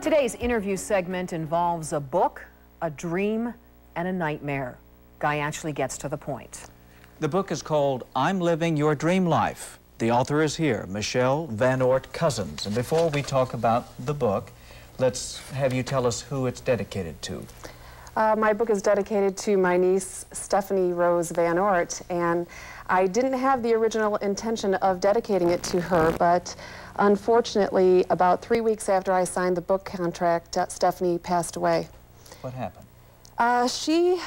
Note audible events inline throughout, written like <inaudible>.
Today's interview segment involves a book, a dream, and a nightmare. Guy actually gets to the point. The book is called I'm Living Your Dream Life. The author is here, Michele Van Oort Cozzens. And before we talk about the book, let's have you tell us who it's dedicated to. Uh, my book is dedicated to my niece, Stephanie Rose Van Oort, and I didn't have the original intention of dedicating it to her, but unfortunately, about three weeks after I signed the book contract, uh, Stephanie passed away. What happened? Uh, she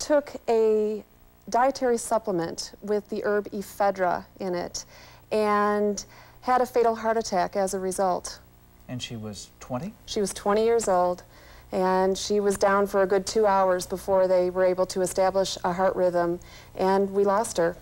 took a dietary supplement with the herb ephedra in it and had a fatal heart attack as a result. And she was 20? She was 20 years old and she was down for a good two hours before they were able to establish a heart rhythm and we lost her.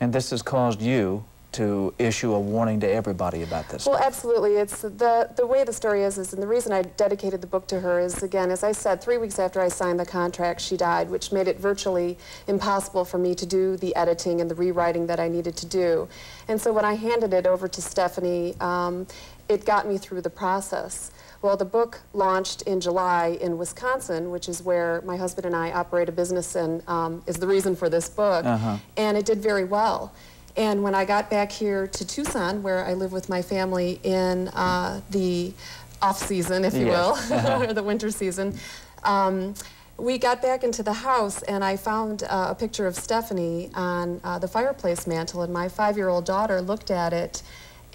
And this has caused you to issue a warning to everybody about this? Well, absolutely. It's the, the way the story is, is, and the reason I dedicated the book to her is, again, as I said, three weeks after I signed the contract, she died, which made it virtually impossible for me to do the editing and the rewriting that I needed to do. And so when I handed it over to Stephanie, um, it got me through the process. Well, the book launched in July in Wisconsin, which is where my husband and I operate a business and um, is the reason for this book. Uh -huh. And it did very well. And when I got back here to Tucson, where I live with my family in uh, the off season, if you yes. will, uh -huh. <laughs> or the winter season, um, we got back into the house and I found uh, a picture of Stephanie on uh, the fireplace mantle, and my five-year-old daughter looked at it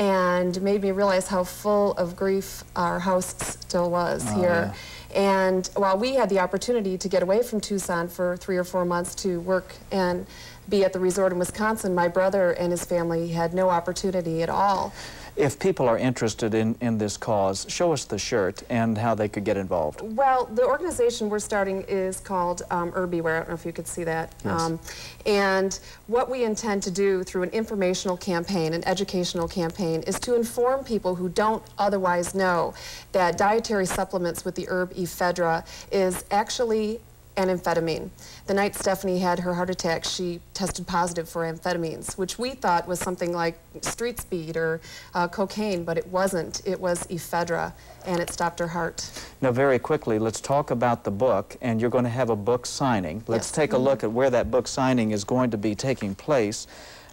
and made me realize how full of grief our house still was oh, here. Yeah. And while we had the opportunity to get away from Tucson for three or four months to work and be at the resort in Wisconsin, my brother and his family had no opportunity at all. If people are interested in, in this cause, show us the shirt and how they could get involved. Well, the organization we're starting is called um, HerBeware. I don't know if you could see that. Yes. Um, and what we intend to do through an informational campaign, an educational campaign, is to inform people who don't otherwise know that dietary supplements with the herb ephedra is actually and amphetamine. The night Stephanie had her heart attack, she tested positive for amphetamines, which we thought was something like street speed or uh, cocaine, but it wasn't. It was ephedra, and it stopped her heart. Now, very quickly, let's talk about the book, and you're going to have a book signing. Let's yes. take a look at where that book signing is going to be taking place.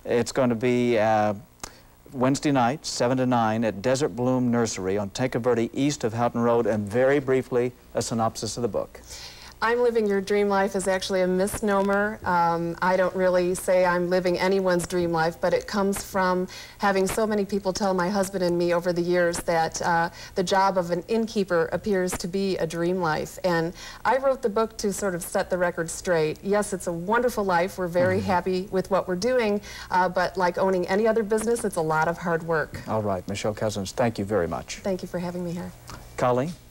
It's going to be uh, Wednesday night, 7 to 9, at Desert Bloom Nursery on Verde, east of Houghton Road, and very briefly, a synopsis of the book. I'm living your dream life is actually a misnomer. Um, I don't really say I'm living anyone's dream life, but it comes from having so many people tell my husband and me over the years that uh, the job of an innkeeper appears to be a dream life. And I wrote the book to sort of set the record straight. Yes, it's a wonderful life. We're very mm -hmm. happy with what we're doing, uh, but like owning any other business, it's a lot of hard work. All right, Michele Cozzens, thank you very much. Thank you for having me here. Colleen?